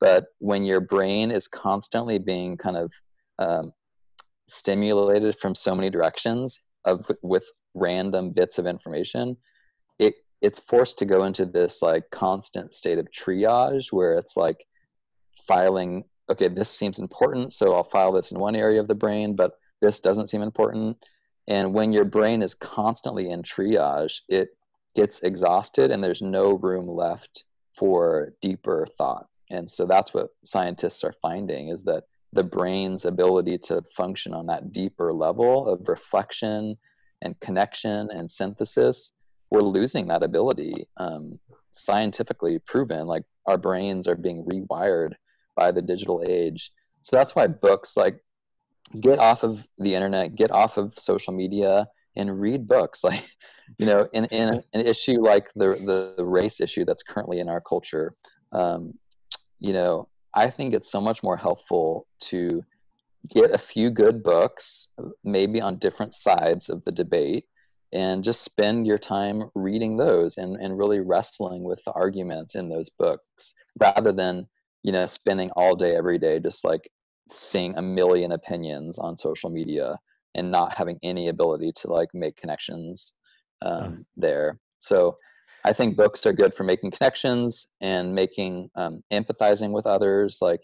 [SPEAKER 2] But when your brain is constantly being kind of um, stimulated from so many directions of with random bits of information, it's forced to go into this like constant state of triage where it's like filing okay this seems important so i'll file this in one area of the brain but this doesn't seem important and when your brain is constantly in triage, it gets exhausted and there's no room left for deeper thought. And so that's what scientists are finding is that the brain's ability to function on that deeper level of reflection and connection and synthesis, we're losing that ability. Um, scientifically proven, like our brains are being rewired by the digital age. So that's why books like get off of the internet, get off of social media, and read books. Like, you know, in, in an issue like the, the, race issue that's currently in our culture, um, you know, I think it's so much more helpful to get a few good books, maybe on different sides of the debate, and just spend your time reading those and, and really wrestling with the arguments in those books rather than, you know, spending all day every day just like seeing a million opinions on social media and not having any ability to like make connections um, there. So I think books are good for making connections and making um, empathizing with others. Like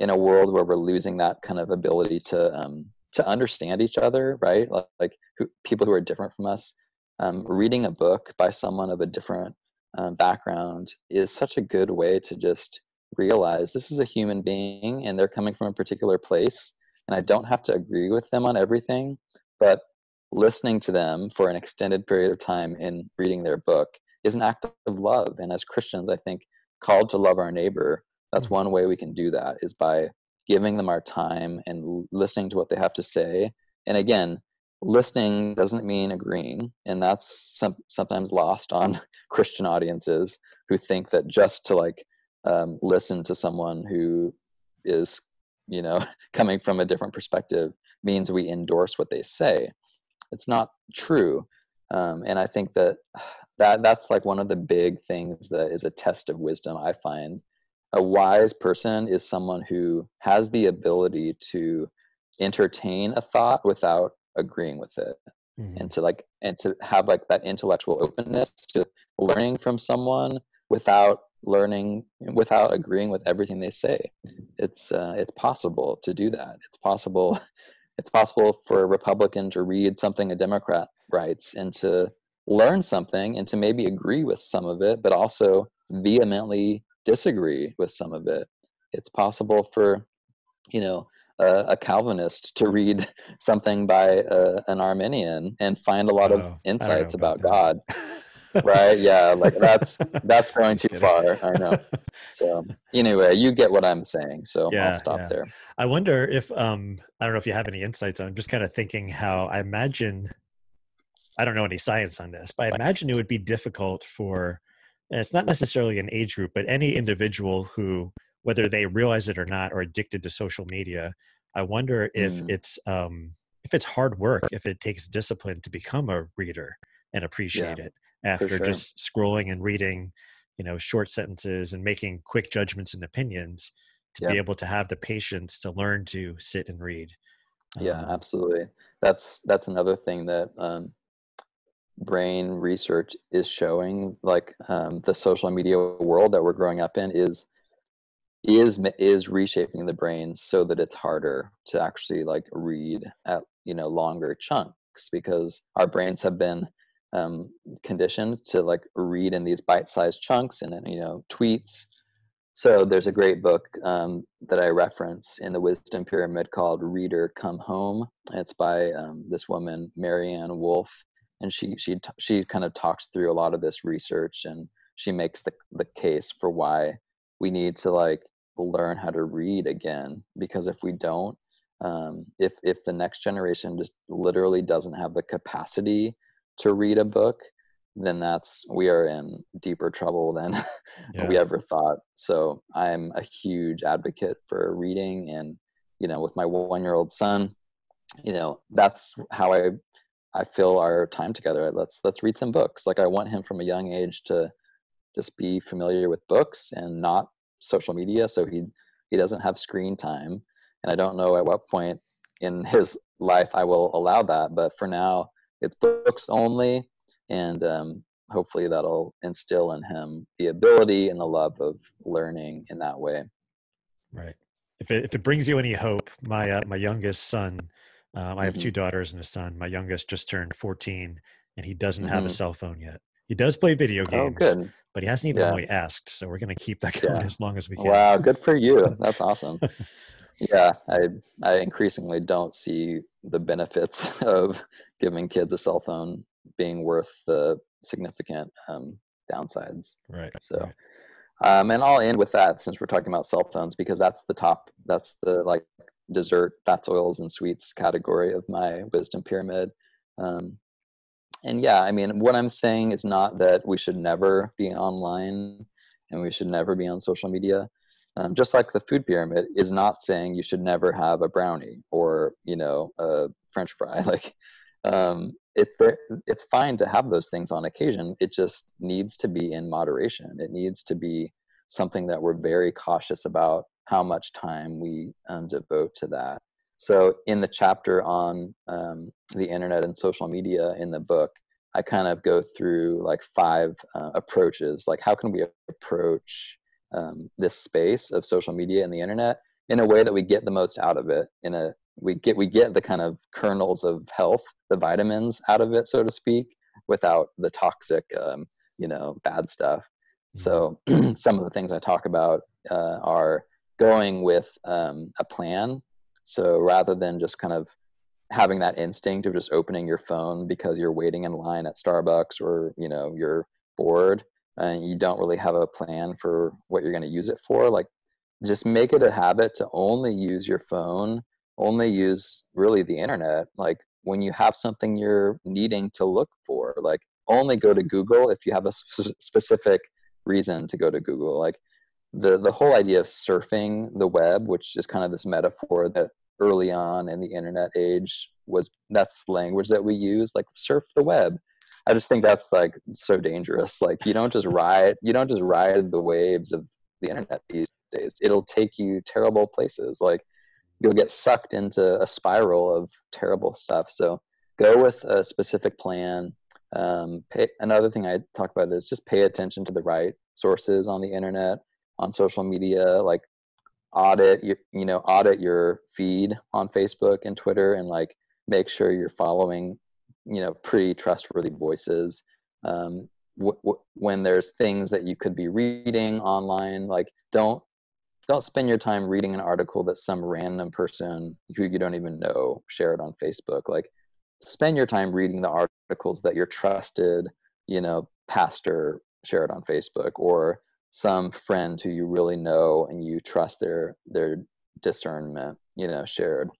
[SPEAKER 2] in a world where we're losing that kind of ability to um, to understand each other, right? Like, like who, people who are different from us. Um, reading a book by someone of a different um, background is such a good way to just realize this is a human being and they're coming from a particular place, and I don't have to agree with them on everything, but listening to them for an extended period of time in reading their book is an act of love. And as Christians, I think called to love our neighbor, that's mm-hmm. one way we can do that is by giving them our time and listening to what they have to say. And again, listening doesn't mean agreeing, and that's some, sometimes lost on Christian audiences who think that just to like um, listen to someone who is, you know, coming from a different perspective means we endorse what they say. It's not true. Um, and I think that that that's like one of the big things that is a test of wisdom. I find a wise person is someone who has the ability to entertain a thought without agreeing with it, mm-hmm. and to like and to have like that intellectual openness to learning from someone without learning without agreeing with everything they say. It's uh, it's possible to do that. It's possible it's possible for a Republican to read something a Democrat writes and to learn something and to maybe agree with some of it, but also vehemently disagree with some of it. It's possible for, you know, a, a Calvinist to read something by a, an Arminian and find a lot of oh, insights about, about God. right yeah like that's that's going too kidding. far i know so anyway you get what i'm saying so yeah, i'll stop yeah. there
[SPEAKER 1] i wonder if um i don't know if you have any insights on just kind of thinking how i imagine i don't know any science on this but i imagine it would be difficult for it's not necessarily an age group but any individual who whether they realize it or not are addicted to social media i wonder if mm. it's um if it's hard work if it takes discipline to become a reader and appreciate yeah. it after sure. just scrolling and reading you know short sentences and making quick judgments and opinions to be able to have the patience to learn to sit and read
[SPEAKER 2] yeah um, absolutely that's that's another thing that um, brain research is showing like um, the social media world that we're growing up in is is is reshaping the brain so that it's harder to actually like read at you know longer chunks because our brains have been um, conditioned to like read in these bite-sized chunks and you know tweets. So there's a great book um, that I reference in the Wisdom Pyramid called "Reader Come Home." It's by um, this woman Maryanne Wolf, and she she she kind of talks through a lot of this research, and she makes the the case for why we need to like learn how to read again because if we don't um, if if the next generation just literally doesn't have the capacity to read a book, then that's we are in deeper trouble than yeah. we ever thought. So I'm a huge advocate for reading, and you know, with my one-year-old son, you know, that's how I I fill our time together. Let's let's read some books. Like I want him from a young age to just be familiar with books and not social media, so he he doesn't have screen time. And I don't know at what point in his life I will allow that, but for now, it's books only, and um, hopefully that'll instill in him the ability and the love of learning in that way.
[SPEAKER 1] Right. If it, if it brings you any hope, my uh, my youngest son, um, I have mm-hmm. two daughters and a son. My youngest just turned 14, and he doesn't mm-hmm. have a mm-hmm. cell phone yet. He does play video oh, games, oh, but he hasn't even yeah. really asked. So we're going to keep that going yeah. as long as we can.
[SPEAKER 2] Wow, good for you. That's awesome. yeah, I I increasingly don't see the benefits of giving kids a cell phone being worth the significant um, downsides.
[SPEAKER 1] Right.
[SPEAKER 2] So,
[SPEAKER 1] right.
[SPEAKER 2] Um, and I'll end with that since we're talking about cell phones because that's the top, that's the like dessert, fats, oils, and sweets category of my wisdom pyramid. Um, and yeah, I mean, what I'm saying is not that we should never be online and we should never be on social media. Um, just like the food pyramid is not saying you should never have a brownie or you know a French fry. Like um, it, it's fine to have those things on occasion. It just needs to be in moderation. It needs to be something that we're very cautious about how much time we um, devote to that. So in the chapter on um, the internet and social media in the book, I kind of go through like five uh, approaches. Like how can we approach um, this space of social media and the internet in a way that we get the most out of it in a we get we get the kind of kernels of health the vitamins out of it so to speak without the toxic um, you know bad stuff so mm-hmm. some of the things i talk about uh, are going with um, a plan. So rather than just kind of having that instinct of just opening your phone because you're waiting in line at starbucks or you know you're bored and you don't really have a plan for what you're going to use it for like just make it a habit to only use your phone only use really the internet like when you have something you're needing to look for like only go to google if you have a specific reason to go to google. Like the the whole idea of surfing the web which is kind of this metaphor that early on in the internet age was that's language that we use like surf the web. I just think that's like so dangerous. Like you don't just ride you don't just ride the waves of the internet these days. It'll take you terrible places. Like you'll get sucked into a spiral of terrible stuff. So go with a specific plan. Um, pay, another thing I talk about is just pay attention to the right sources on the internet, on social media, like audit your, you know, audit your feed on Facebook and Twitter and like make sure you're following, you know, pretty trustworthy voices. Um, w- w- when there's things that you could be reading online, like don't don't spend your time reading an article that some random person who you don't even know shared on Facebook. Like, spend your time reading the articles that your trusted, you know, pastor shared on Facebook or some friend who you really know and you trust their their discernment, you know, shared.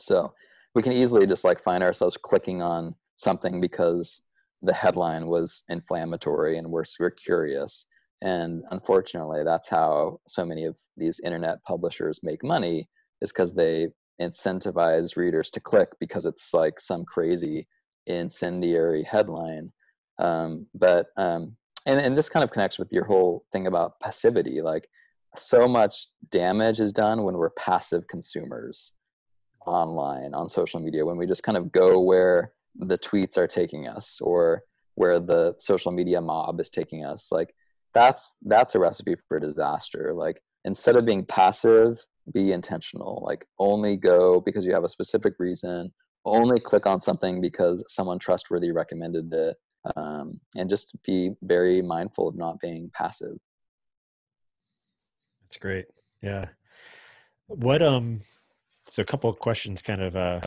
[SPEAKER 2] So we can easily just like find ourselves clicking on something because the headline was inflammatory and we're we're curious and unfortunately that's how so many of these internet publishers make money is because they incentivize readers to click because it's like some crazy incendiary headline um, but um, and, and this kind of connects with your whole thing about passivity like so much damage is done when we're passive consumers online on social media when we just kind of go where the tweets are taking us or where the social media mob is taking us. Like that's that's a recipe for disaster. Like instead of being passive be intentional. Like only go because you have a specific reason. Only click on something because someone trustworthy recommended it um, and just be very mindful of not being passive
[SPEAKER 1] that's great yeah what um so a couple of questions kind of uh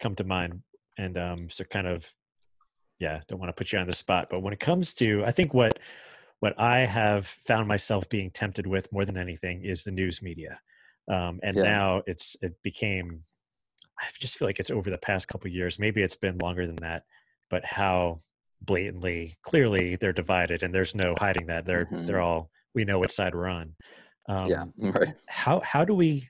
[SPEAKER 1] come to mind and um so kind of yeah don't want to put you on the spot but when it comes to i think what what I have found myself being tempted with more than anything is the news media. Um, and yeah. now it's it became I just feel like it's over the past couple years. Maybe it's been longer than that, but how blatantly, clearly they're divided, and there's no hiding that. They're mm-hmm. they're all we know which side we're on.
[SPEAKER 2] Um, yeah, right.
[SPEAKER 1] How how do we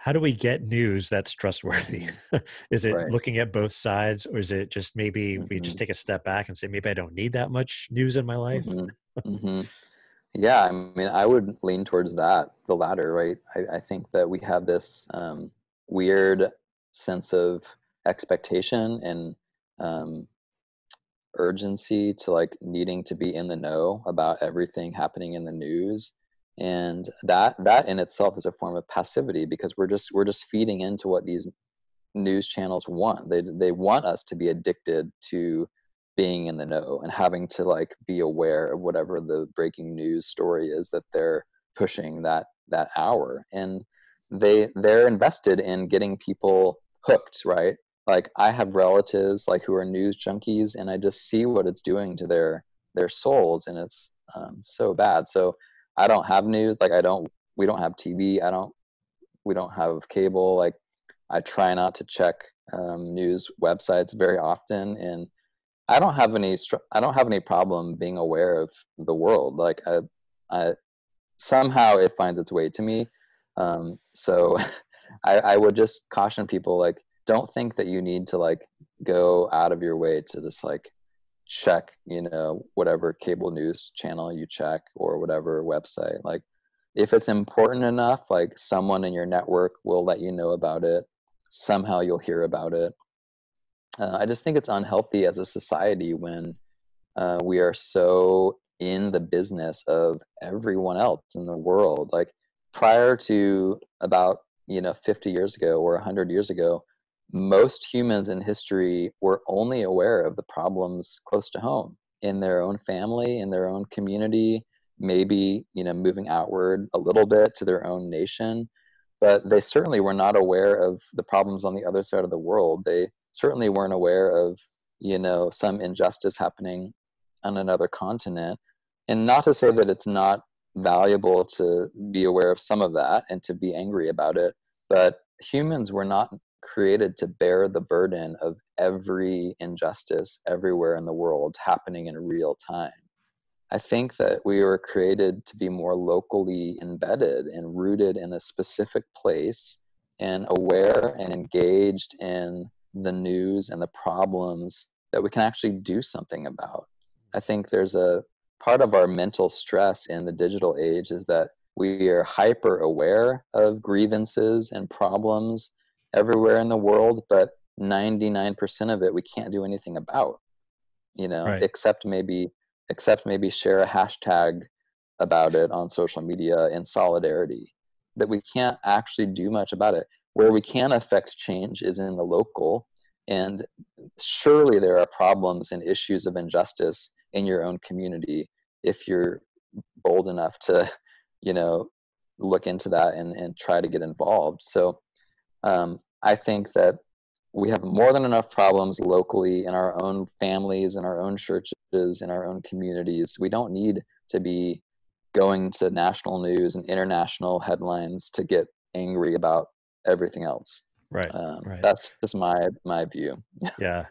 [SPEAKER 1] how do we get news that's trustworthy? is it right. looking at both sides, or is it just maybe mm-hmm. we just mm-hmm. take a step back and say maybe I don't need that much news in my life?
[SPEAKER 2] Mm-hmm mm-hmm. Yeah, I mean, I would lean towards that, the latter, right? I, I think that we have this um, weird sense of expectation and um, urgency to like needing to be in the know about everything happening in the news and that that in itself is a form of passivity because we're just we're just feeding into what these news channels want. They they want us to be addicted to being in the know and having to like be aware of whatever the breaking news story is that they're pushing that that hour and they they're invested in getting people hooked right like i have relatives like who are news junkies and i just see what it's doing to their their souls and it's um, so bad so i don't have news like i don't we don't have tv i don't we don't have cable like i try not to check um, news websites very often and i don't have any i don't have any problem being aware of the world like i I somehow it finds its way to me. Um, so I, I would just caution people like don't think that you need to like go out of your way to just like check you know whatever cable news channel you check or whatever website. Like if it's important enough like someone in your network will let you know about it. Somehow you'll hear about it. Uh, i just think it's unhealthy as a society when uh, we are so in the business of everyone else in the world. Like prior to about you know 50 years ago or 100 years ago most humans in history were only aware of the problems close to home in their own family in their own community maybe you know moving outward a little bit to their own nation. But they certainly were not aware of the problems on the other side of the world. They certainly weren't aware of you know some injustice happening on another continent. And not to say that it's not valuable to be aware of some of that and to be angry about it but humans were not created to bear the burden of every injustice everywhere in the world happening in real time. I think that we were created to be more locally embedded and rooted in a specific place and aware and engaged in the news and the problems that we can actually do something about. I think there's a part of our mental stress in the digital age is that we are hyper aware of grievances and problems everywhere in the world, but 99% of it we can't do anything about, you know, right. except maybe except maybe share a hashtag about it on social media in solidarity. That we can't actually do much about it. Where we can affect change is in the local, and surely there are problems and issues of injustice in your own community if you're bold enough to you know look into that and, and try to get involved so um, i think that we have more than enough problems locally in our own families in our own churches in our own communities. We don't need to be going to national news and international headlines to get angry about everything else.
[SPEAKER 1] Right, um, right.
[SPEAKER 2] that's just my my view.
[SPEAKER 1] Yeah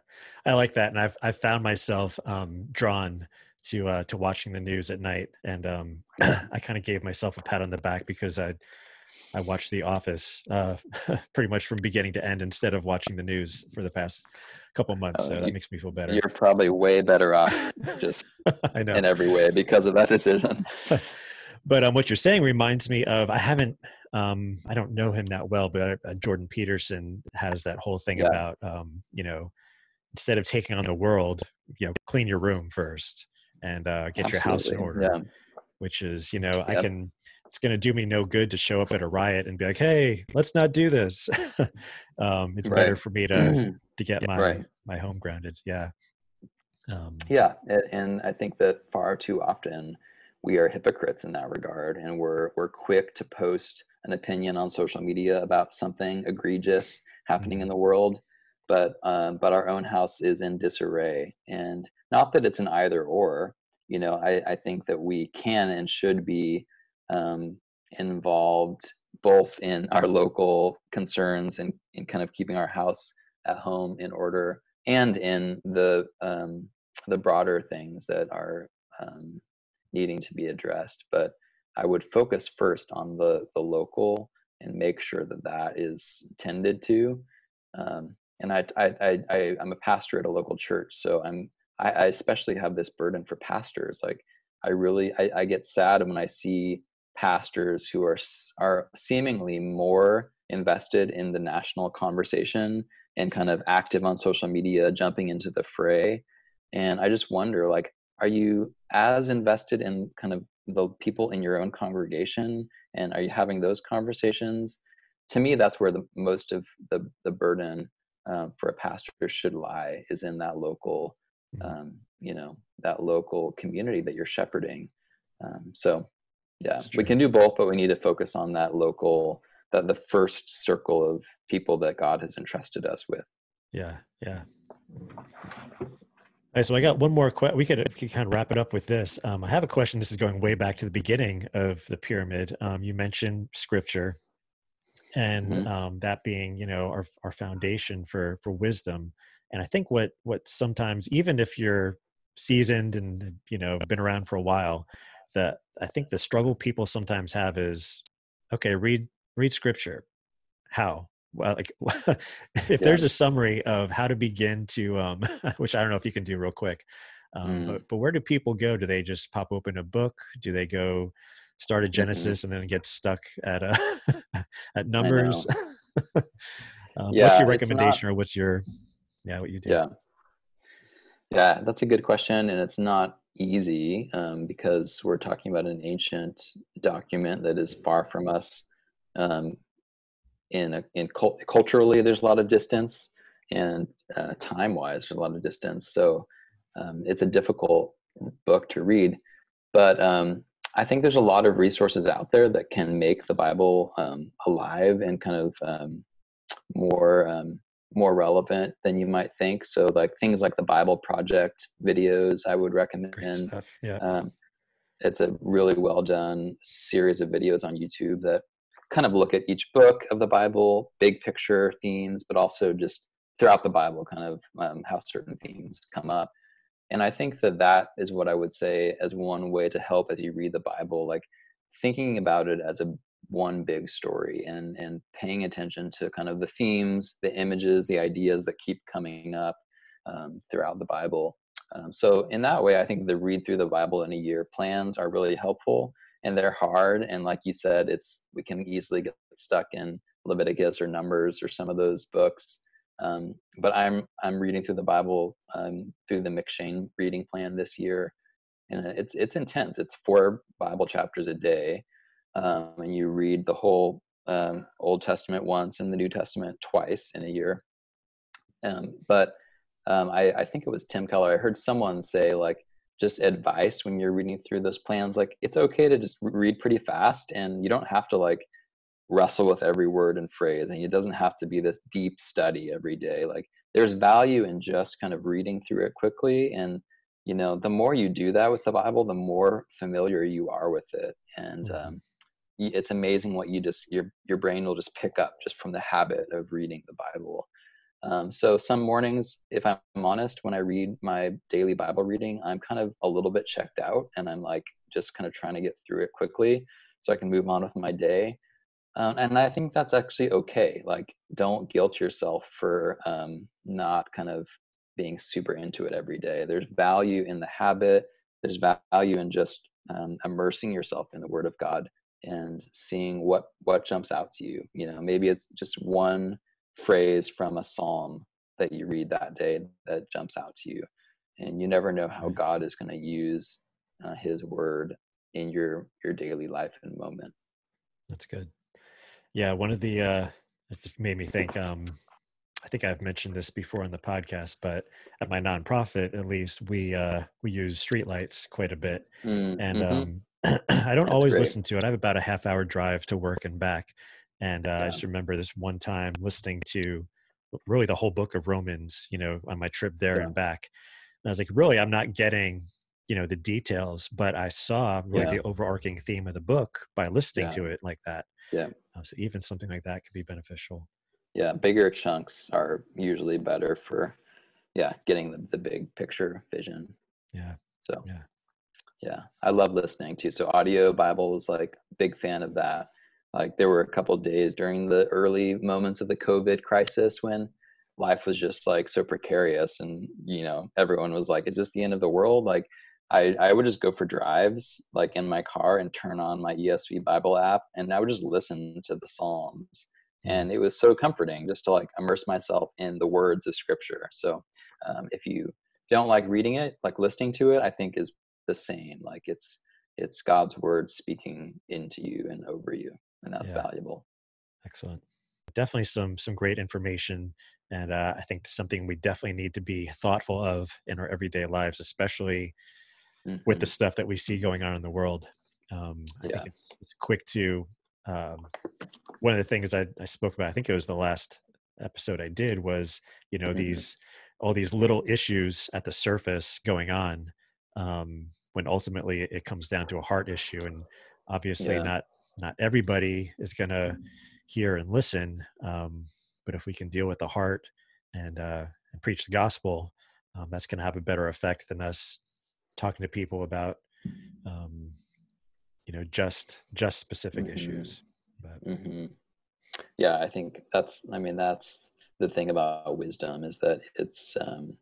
[SPEAKER 1] i like that and i've i've found myself um, drawn to uh, to watching the news at night, and um, I kind of gave myself a pat on the back because I I watched The Office uh, pretty much from beginning to end instead of watching the news for the past couple months. Oh, so that makes me feel better.
[SPEAKER 2] You're probably way better off just I know. in every way because of that decision.
[SPEAKER 1] but um, what you're saying reminds me of I haven't um, I don't know him that well, but uh, Jordan Peterson has that whole thing yeah. about um, you know instead of taking on the world, you know, clean your room first and uh, get Absolutely. your house in order. Yeah. Which is, you know, yep. I can. It's going to do me no good to show up at a riot and be like, "Hey, let's not do this." um, it's right. better for me to mm-hmm. to get my right. my home grounded. Yeah.
[SPEAKER 2] Um, yeah, and I think that far too often we are hypocrites in that regard, and we're we're quick to post an opinion on social media about something egregious happening mm-hmm. in the world, but um, but our own house is in disarray, and not that it's an either or you know i, I think that we can and should be um, involved both in our local concerns and in kind of keeping our house at home in order and in the um, the broader things that are um, needing to be addressed but i would focus first on the the local and make sure that that is tended to um, and I, I i i i'm a pastor at a local church so i'm I, I especially have this burden for pastors. Like I really, I, I get sad when I see pastors who are are seemingly more invested in the national conversation and kind of active on social media, jumping into the fray. And I just wonder, like, are you as invested in kind of the people in your own congregation, and are you having those conversations? To me, that's where the most of the the burden um, for a pastor should lie is in that local Mm-hmm. um, you know that local community that you're shepherding um, so yeah we can do both but we need to focus on that local that the first circle of people that God has entrusted us with.
[SPEAKER 1] Yeah, yeah. Right, so I got one more question. We could, we could kind of wrap it up with this. Um, I have a question. This is going way back to the beginning of the pyramid. Um, you mentioned scripture, and mm-hmm. um, that being, you know, our our foundation for for wisdom. And I think what what sometimes, even if you're seasoned and you know been around for a while, that I think the struggle people sometimes have is, okay, read read scripture. How? well, like if yeah. there's a summary of how to begin to, um, which I don't know if you can do real quick, um, mm. but, but where do people go? Do they just pop open a book? Do they go start a mm-hmm. Genesis mm-hmm. and then get stuck at uh, at numbers? um, yeah, what's your recommendation not, or what's your yeah what you do?
[SPEAKER 2] Yeah, yeah, that's a good question, and it's not easy um, because we're talking about an ancient document that is far from us. Um, in a, in cult- culturally there's a lot of distance and uh, time wise there's a lot of distance so um, it's a difficult book to read but um, i think there's a lot of resources out there that can make the bible um, alive and kind of um, more more relevant than you might think so like things like the bible project videos i would recommend Great stuff. yeah um, it's a really well done series of videos on youtube that kind of look at each book of the Bible, big picture themes, but also just throughout the Bible, kind of um, how certain themes come up. And I think that that is what I would say as one way to help as you read the Bible, like thinking about it as a one big story and and paying attention to kind of the themes, the images, the ideas that keep coming up um, throughout the Bible. Um, so in that way, I think the read through the Bible in a year plans are really helpful and they're hard. And like you said, it's we can easily get stuck in Leviticus or Numbers or some of those books. Um, but I'm I'm reading through the Bible um, through the M'Cheyne reading plan this year, and it's it's intense. It's four Bible chapters a day, um, and you read the whole um, Old Testament once and the New Testament twice in a year. Um, but um, I, I think it was Tim Keller. I heard someone say like just advice when you're reading through those plans like it's okay to just read pretty fast and you don't have to like wrestle with every word and phrase and it doesn't have to be this deep study every day like there's value in just kind of reading through it quickly and you know the more you do that with the bible the more familiar you are with it and mm-hmm. um, it's amazing what you just your your brain will just pick up just from the habit of reading the bible um, so some mornings, if I'm honest, when I read my daily Bible reading, I'm kind of a little bit checked out and I'm like just kind of trying to get through it quickly so I can move on with my day. Um, and I think that's actually okay. Like, don't guilt yourself for um, not kind of being super into it every day. There's value in the habit. There's value in just um, immersing yourself in the Word of God and seeing what what jumps out to you. You know, maybe it's just one phrase from a psalm that you read that day that jumps out to you and you never know how god is going to use uh, his word in your your daily life and moment
[SPEAKER 1] that's good yeah one of the uh it just made me think um i think i've mentioned this before on the podcast but at my nonprofit at least we uh we use streetlights quite a bit mm, and mm-hmm. um i don't That's always great. listen to it i have about a half hour drive to work and back and uh, yeah. I just remember this one time listening to really the whole book of Romans, you know, on my trip there yeah. and back. And I was like, really, I'm not getting, you know, the details, but I saw really yeah. the overarching theme of the book by listening to it like that.
[SPEAKER 2] Yeah.
[SPEAKER 1] Uh, so even something like that could be beneficial.
[SPEAKER 2] Yeah. Bigger chunks are usually better for, yeah, getting the, the big picture vision.
[SPEAKER 1] Yeah.
[SPEAKER 2] So, yeah. Yeah. I love listening too. So audio Bible is like big fan of that like there were a couple days during the early moments of the covid crisis when life was just like so precarious and you know everyone was like is this the end of the world like i i would just go for drives like in my car and turn on my esv bible app and i would just listen to the psalms and it was so comforting just to like immerse myself in the words of scripture so um, if you don't like reading it like listening to it i think is the same like it's it's god's word speaking into you and over you and that's yeah. valuable
[SPEAKER 1] excellent definitely some some great information and uh, i think something we definitely need to be thoughtful of in our everyday lives especially mm-hmm. with the mm-hmm. stuff that we see going on in the world um, i yeah. think it's it's quick to um, one of the things I, I spoke about, I think it was the last episode I did, was you know mm-hmm. these all these little issues at the surface going on um, when ultimately it comes down to a heart issue, and obviously yeah. not not everybody is going to mm-hmm. hear and listen. Um, but if we can deal with the heart and uh, and preach the gospel, um, that's going to have a better effect than us talking to people about um, you know just just specific mm-hmm. issues but
[SPEAKER 2] mm-hmm. yeah i think that's i mean that's the thing about wisdom is that it's um,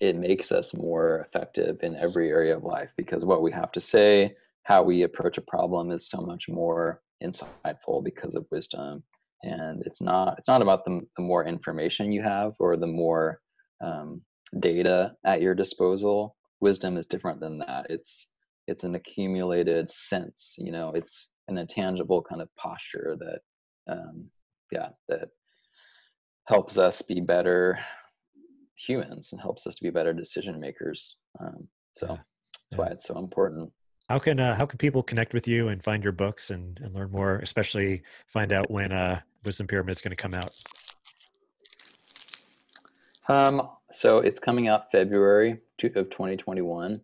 [SPEAKER 2] it makes us more effective in every area of life because what we have to say how we approach a problem is so much more insightful because of wisdom. And it's not it's not about the, the more information you have or the more um, data at your disposal. Wisdom is different than that. It's it's an accumulated sense you know it's an intangible kind of posture that um, yeah that helps us be better humans and helps us to be better decision makers um, so yeah. that's why it's so important
[SPEAKER 1] how can uh, how can people connect with you and find your books and, and learn more especially find out when uh, wisdom pyramid is going to come out
[SPEAKER 2] um, so it's coming out february of 2021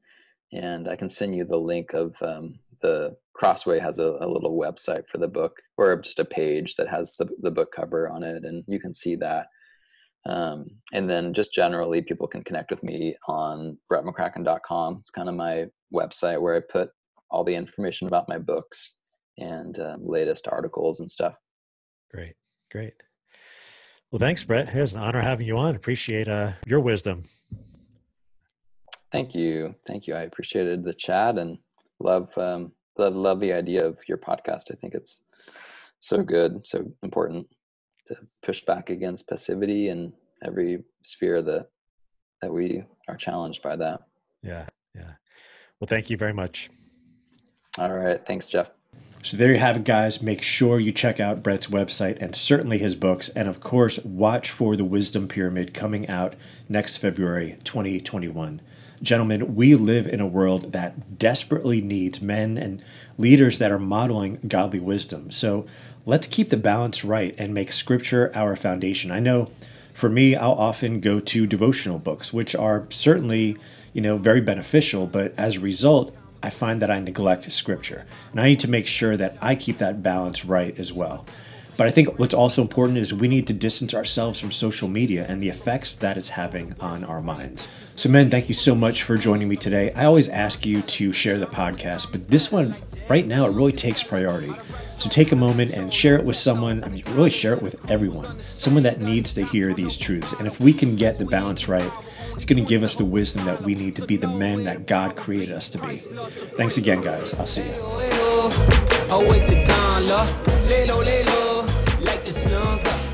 [SPEAKER 2] and I can send you the link of um, the Crossway has a, a, little website for the book or just a page that has the, the book cover on it, and you can see that. Um, and then just generally, people can connect with me on brettmccracken.com. It's kind of my website where I put all the information about my books and uh, latest articles and stuff.
[SPEAKER 1] Great, great. Well, thanks, Brett. It was an honor having you on. Appreciate uh, your wisdom.
[SPEAKER 2] Thank you. Thank you. I appreciated the chat and love um, love, love the idea of your podcast. I think it's so good, so important to push back against passivity in every sphere that that we are challenged by that.
[SPEAKER 1] Yeah, yeah. Well, thank you very much.
[SPEAKER 2] All right. Thanks, Jeff.
[SPEAKER 1] So there you have it, guys. Make sure you check out Brett's website and certainly his books. And of course, watch for the Wisdom Pyramid coming out next February 2021. Gentlemen, we live in a world that desperately needs men and leaders that are modeling godly wisdom. So let's keep the balance right and make scripture our foundation. I know for me, I'll often go to devotional books, which are certainly, you know, very beneficial, but as a result, I find that I neglect scripture. And I need to make sure that I keep that balance right as well. But I think what's also important is we need to distance ourselves from social media and the effects that it's having on our minds. So, men, thank you so much for joining me today. I always ask you to share the podcast, but this one, right now, it really takes priority. So, take a moment and share it with someone. I mean, really share it with everyone, someone that needs to hear these truths. And if we can get the balance right, it's going to give us the wisdom that we need to be the men that God created us to be. Thanks again, guys. I'll see you. No. up.